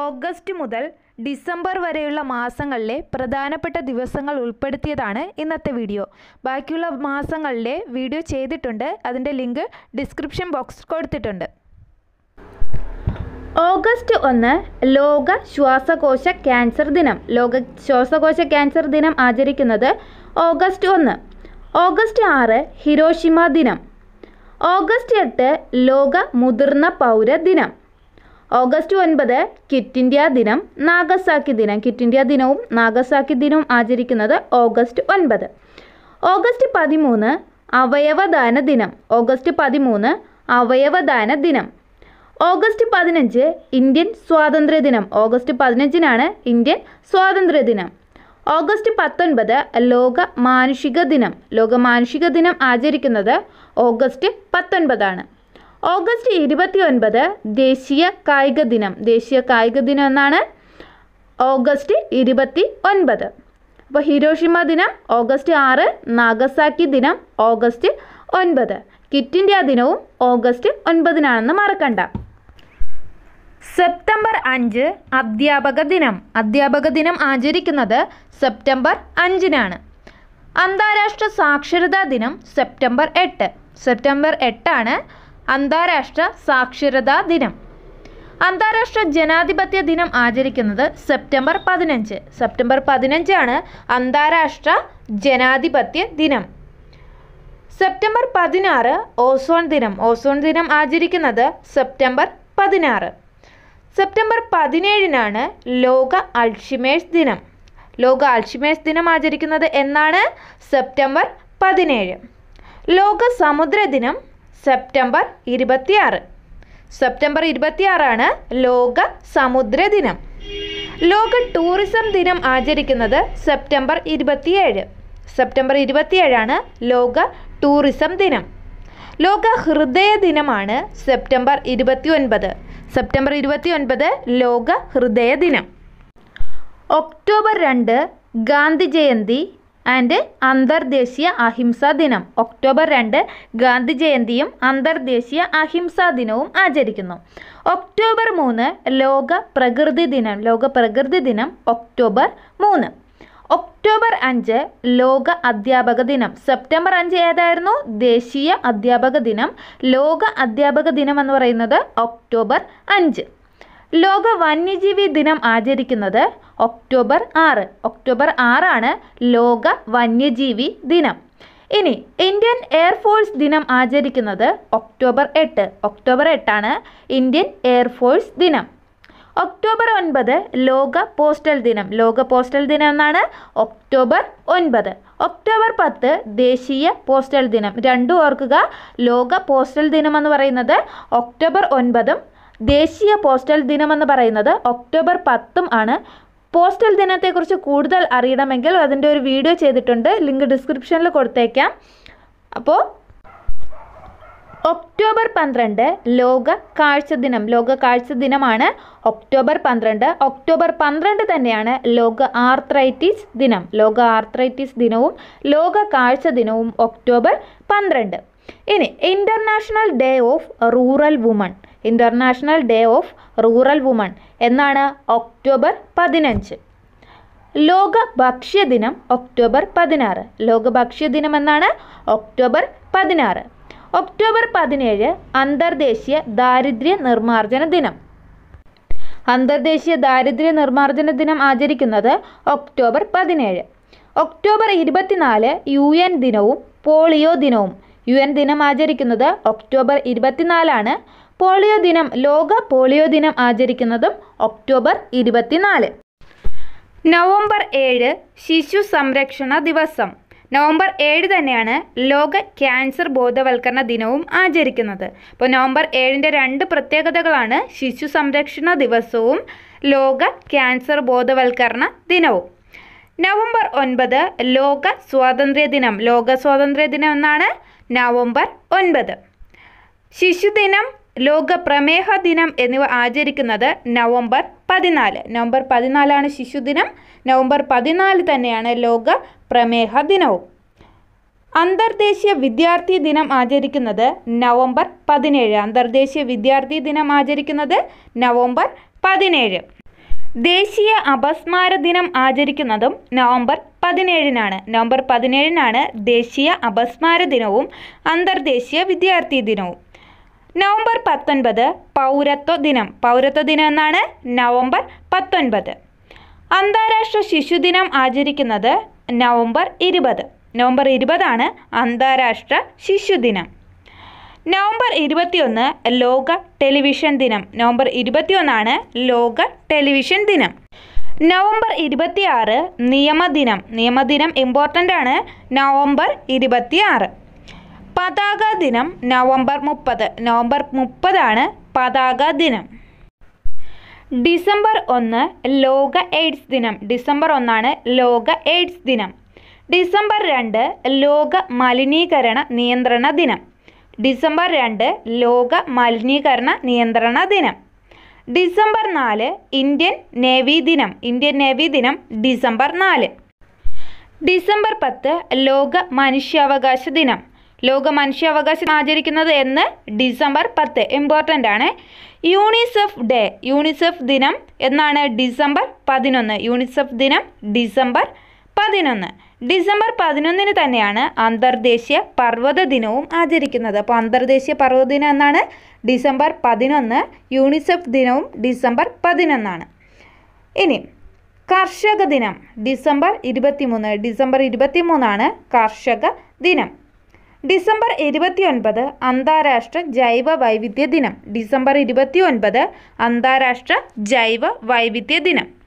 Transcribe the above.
August മുതൽ December വരെയുള്ള മാസങ്ങളിലെ പ്രധാനപ്പെട്ട ദിവസങ്ങൾ ഉൾപ്പെടുത്തിയതാണ് ഇന്നത്തെ വീഡിയോ. ബാക്കിയുള്ള മാസങ്ങളിലെ വീഡിയോ ചെയ്തിട്ടുണ്ട്. അതിന്റെ ലിങ്ക് ഡിസ്ക്രിപ്ഷൻ ബോക്സ് കൊടുത്തിട്ടുണ്ട്. ഓഗസ്റ്റ് ഒന്ന് ലോക ശ്വാസകോശ ക്യാൻസർ ദിനം. ലോക ശ്വാസകോശ ക്യാൻസർ ദിനം ആചരിക്കുന്നത് ഓഗസ്റ്റ് ഒന്ന്. ഓഗസ്റ്റ് ആറ് ഹിരോഷിമ ദിനം. ഓഗസ്റ്റ് എട്ട് ലോക മുതിർന്ന പൗര ദിനം. ഓഗസ്റ്റ് ഒൻപത് കിറ്റ് ഇന്ത്യ ദിനം നാഗസാക്കി ദിനം. കിറ്റ് ഇന്ത്യ ദിനവും നാഗസാക്കി ദിനവും ആചരിക്കുന്നത് ഓഗസ്റ്റ് ഒൻപത്. ഓഗസ്റ്റ് പതിമൂന്ന് അവയവദാന ദിനം. ഓഗസ്റ്റ് പതിമൂന്ന് അവയവദാന ദിനം. ഓഗസ്റ്റ് പതിനഞ്ച് ഇന്ത്യൻ സ്വാതന്ത്ര്യ ദിനം. ഓഗസ്റ്റ് പതിനഞ്ചിനാണ് ഇന്ത്യൻ സ്വാതന്ത്ര്യ ദിനം. ഓഗസ്റ്റ് പത്തൊൻപത് ലോക മാനുഷിക ദിനം. ലോക മാനുഷിക ദിനം ആചരിക്കുന്നത് ഓഗസ്റ്റ് പത്തൊൻപതാണ്. ഓഗസ്റ്റ് ഇരുപത്തി ഒൻപത് ദേശീയ കായിക ദിനം. ദേശീയ കായിക ദിനം എന്നാണ് ഓഗസ്റ്റ് ഇരുപത്തി ഒൻപത് അപ്പോൾ ഹിരോഷിമ ദിനം ഓഗസ്റ്റ് ആറ് നാഗസാക്കി ദിനം ഓഗസ്റ്റ് ഒൻപത്. കിറ്റ് ഇന്ത്യ ദിനവും ഓഗസ്റ്റ് ഒൻപതിനാണെന്ന് മറക്കണ്ട. സെപ്റ്റംബർ അഞ്ച് അധ്യാപക ദിനം. അധ്യാപക ദിനം ആചരിക്കുന്നത് സെപ്റ്റംബർ അഞ്ചിനാണ്. അന്താരാഷ്ട്ര സാക്ഷരതാ ദിനം സെപ്റ്റംബർ എട്ട്. സെപ്റ്റംബർ എട്ടാണ് അന്താരാഷ്ട്ര സാക്ഷരതാ ദിനം. അന്താരാഷ്ട്ര ജനാധിപത്യ ദിനം ആചരിക്കുന്നത് സെപ്റ്റംബർ പതിനഞ്ച്. സെപ്റ്റംബർ പതിനഞ്ചാണ് അന്താരാഷ്ട്ര ജനാധിപത്യ ദിനം. സെപ്റ്റംബർ പതിനാറ് ഓസോൺ ദിനം. ഓസോൺ ദിനം ആചരിക്കുന്നത് സെപ്റ്റംബർ പതിനാറ്. സെപ്റ്റംബർ പതിനേഴിനാണ് ലോക അൾഷിമേഴ്സ് ദിനം. ലോക അൾഷിമേഴ്സ് ദിനം ആചരിക്കുന്നത് എന്നാണ് സെപ്റ്റംബർ പതിനേഴ്. ലോക സമുദ്ര ദിനം സെപ്റ്റംബർ ഇരുപത്തിയാറ്. സെപ്റ്റംബർ ഇരുപത്തിയാറാണ് ലോക സമുദ്ര ദിനം. ലോക ടൂറിസം ദിനം ആചരിക്കുന്നത് സെപ്റ്റംബർ ഇരുപത്തിയേഴ്. സെപ്റ്റംബർ ഇരുപത്തിയേഴാണ് ലോക ടൂറിസം ദിനം. ലോക ഹൃദയ ദിനമാണ് സെപ്റ്റംബർ ഇരുപത്തി ഒൻപത് സെപ്റ്റംബർ ഇരുപത്തി ഒൻപത് ലോക ഹൃദയ ദിനം. ഒക്ടോബർ രണ്ട് ഗാന്ധി ജയന്തി ആൻഡ് അന്തർദേശീയ അഹിംസാ ദിനം. ഒക്ടോബർ രണ്ട് ഗാന്ധി ജയന്തിയും അന്തർദേശീയ അഹിംസാ ദിനവും ആചരിക്കുന്നു. ഒക്ടോബർ മൂന്ന് ലോക പ്രകൃതി ദിനം. ലോക പ്രകൃതി ദിനം ഒക്ടോബർ മൂന്ന്. ഒക്ടോബർ അഞ്ച് ലോക അധ്യാപക ദിനം. സെപ്റ്റംബർ അഞ്ച് ഏതായിരുന്നു? ദേശീയ അധ്യാപക ദിനം. ലോക അധ്യാപക ദിനം എന്ന് പറയുന്നത് ഒക്ടോബർ അഞ്ച്. ലോക വന്യജീവി ദിനം ആചരിക്കുന്നത് ഒക്ടോബർ ആറ്. ഒക്ടോബർ ആറാണ് ലോക വന്യജീവി ദിനം. ഇനി ഇന്ത്യൻ എയർഫോഴ്സ് ദിനം ആചരിക്കുന്നത് ഒക്ടോബർ എട്ട്. ഒക്ടോബർ എട്ടാണ് ഇന്ത്യൻ എയർഫോഴ്സ് ദിനം. ഒക്ടോബർ ഒൻപത് ലോക പോസ്റ്റൽ ദിനം. ലോക പോസ്റ്റൽ ദിനം എന്നാണ് ഒക്ടോബർ ഒൻപത്. ഒക്ടോബർ പത്ത് ദേശീയ പോസ്റ്റൽ ദിനം. രണ്ടും ഓർക്കുക. ലോക പോസ്റ്റൽ ദിനം എന്ന് പറയുന്നത് ഒക്ടോബർ ഒൻപതും ദേശീയ പോസ്റ്റൽ ദിനം എന്ന് പറയുന്നത് ഒക്ടോബർ പത്തും ആണ്. പോസ്റ്റൽ ദിനത്തെക്കുറിച്ച് കൂടുതൽ അറിയണമെങ്കിൽ അതിന്റെ ഒരു വീഡിയോ ചെയ്തിട്ടുണ്ട്. ലിങ്ക് ഡിസ്ക്രിപ്ഷനിൽ കൊടുത്തേക്കാം. അപ്പോൾ ഒക്ടോബർ പന്ത്രണ്ട് ലോക കാഴ്ച ദിനം. ലോക കാഴ്ച ദിനമാണ് ഒക്ടോബർ പന്ത്രണ്ട്. ഒക്ടോബർ പന്ത്രണ്ട് തന്നെയാണ് ലോക ആർത്രൈറ്റിസ് ദിനം. ലോക ആർത്രൈറ്റിസ് ദിനവും ലോക കാഴ്ച ദിനവും ഒക്ടോബർ പന്ത്രണ്ട്. ഇനി international day of rural woman international day of rural woman എന്നാണ് ഒക്ടോബർ പതിനഞ്ച്. ലോക ഭക്ഷ്യദിനം ഒക്ടോബർ പതിനാറ്. ലോക ഭക്ഷ്യദിനം എന്നാണ് ഒക്ടോബർ പതിനാറ്. ഒക്ടോബർ പതിനേഴ് അന്തർദേശീയ ദാരിദ്ര്യ നിർമ്മാർജന ദിനം. അന്തർദേശീയ ദാരിദ്ര്യ നിർമ്മാർജന ദിനം ആചരിക്കുന്നത് ഒക്ടോബർ പതിനേഴ്. ഒക്ടോബർ ഇരുപത്തിനാല് യു എൻ ദിനവും പോളിയോ ദിനവും. യു എൻ ദിനം ആചരിക്കുന്നത് ഒക്ടോബർ ഇരുപത്തിനാലാണ്. പോളിയോ ദിനം ലോക പോളിയോ ദിനം ആചരിക്കുന്നതും ഒക്ടോബർ ഇരുപത്തിനാല്. നവംബർ ഏഴ് ശിശു സംരക്ഷണ ദിവസം. നവംബർ ഏഴ് തന്നെയാണ് ലോക ക്യാൻസർ ബോധവൽക്കരണ ദിനവും ആചരിക്കുന്നത്. അപ്പോൾ നവംബർ ഏഴിന്റെ രണ്ട് പ്രത്യേകതകളാണ് ശിശു സംരക്ഷണ ദിവസവും ലോക ക്യാൻസർ ബോധവൽക്കരണ ദിനവും. നവംബർ ഒൻപത് ലോക സ്വാതന്ത്ര്യ ദിനം. ലോക സ്വാതന്ത്ര്യ ദിനം എന്നാണ്? നവംബർ ഒൻപത്. ശിശുദിനം ലോക പ്രമേഹ ദിനം എന്നിവ ആചരിക്കുന്നത് നവംബർ പതിനാല്. നവംബർ പതിനാലാണ് ശിശുദിനം. നവംബർ പതിനാല് തന്നെയാണ് ലോക പ്രമേഹ ദിനവും അന്തർദേശീയ വിദ്യാർത്ഥി ദിനം ആചരിക്കുന്നത് നവംബർ പതിനേഴ്. അന്തർദേശീയ വിദ്യാർത്ഥി ദിനം ആചരിക്കുന്നത് നവംബർ പതിനേഴ്. ദേശീയ അപസ്മാര ദിനം ആചരിക്കുന്നതും നവംബർ പതിനേഴിനാണ്. നവംബർ പതിനേഴിനാണ് ദേശീയ അപസ്മാര ദിനവും അന്തർദേശീയ വിദ്യാർത്ഥി ദിനവും. നവംബർ പത്തൊൻപത് പൗരത്വ ദിനം. പൗരത്വ ദിനം എന്നാണ് നവംബർ പത്തൊൻപത്. അന്താരാഷ്ട്ര ശിശുദിനം ആചരിക്കുന്നത് നവംബർ ഇരുപത്. നവംബർ ഇരുപതാണ് അന്താരാഷ്ട്ര ശിശുദിനം നവംബർ ഇരുപത്തിയൊന്ന് ലോക ടെലിവിഷൻ ദിനം. നവംബർ ഇരുപത്തിയൊന്നാണ് ലോക ടെലിവിഷൻ ദിനം. നവംബർ ഇരുപത്തിയാറ് നിയമദിനം. നിയമദിനം ഇമ്പോർട്ടന്റ് ആണ് നവംബർ ഇരുപത്തിയാറ്. പതാക ദിനം നവംബർ മുപ്പത്. നവംബർ മുപ്പതാണ് പതാക ദിനം. ഡിസംബർ ഒന്ന് ലോക എയ്ഡ്സ് ദിനം. ഡിസംബർ ഒന്നാണ് ലോക എയ്ഡ്സ് ദിനം. ഡിസംബർ രണ്ട് ലോക മലിനീകരണ നിയന്ത്രണ ദിനം. ഡിസംബർ രണ്ട് ലോക മലിനീകരണ നിയന്ത്രണ ദിനം. ഡിസംബർ നാല് ഇന്ത്യൻ നേവി ദിനം. ഇന്ത്യൻ നേവി ദിനം ഡിസംബർ നാല്. ഡിസംബർ പത്ത് ലോക മനുഷ്യാവകാശ ദിനം. ലോക മനുഷ്യാവകാശം ആചരിക്കുന്നത് എന്ന് ഡിസംബർ പത്ത് ഇമ്പോർട്ടന്റ് ആണ്. UNICEF day. യൂണിസെഫ് ദിനം എന്നാണ് ഡിസംബർ പതിനൊന്ന്. യൂണിസെഫ് ദിനം ഡിസംബർ പതിനൊന്ന്. ഡിസംബർ പതിനൊന്നിന് തന്നെയാണ് അന്തർദേശീയ പർവത ദിനവും ആചരിക്കുന്നത്. അപ്പോൾ അന്തർദേശീയ പർവത ദിനം എന്നാണ്? ഡിസംബർ പതിനൊന്ന് യൂണിസെഫ് ദിനവും ഡിസംബർ പതിനൊന്നാണ്. ഇനി കർഷക ദിനം. ഡിസംബർ ഇരുപത്തിമൂന്ന്. ഡിസംബർ ഇരുപത്തിമൂന്നാണ് കർഷക ദിനം. ഡിസംബർ ഇരുപത്തിയൊൻപത് അന്താരാഷ്ട്ര ജൈവ വൈവിധ്യ ദിനം. ഡിസംബർ ഇരുപത്തിയൊൻപത് അന്താരാഷ്ട്ര ജൈവ വൈവിധ്യ ദിനം.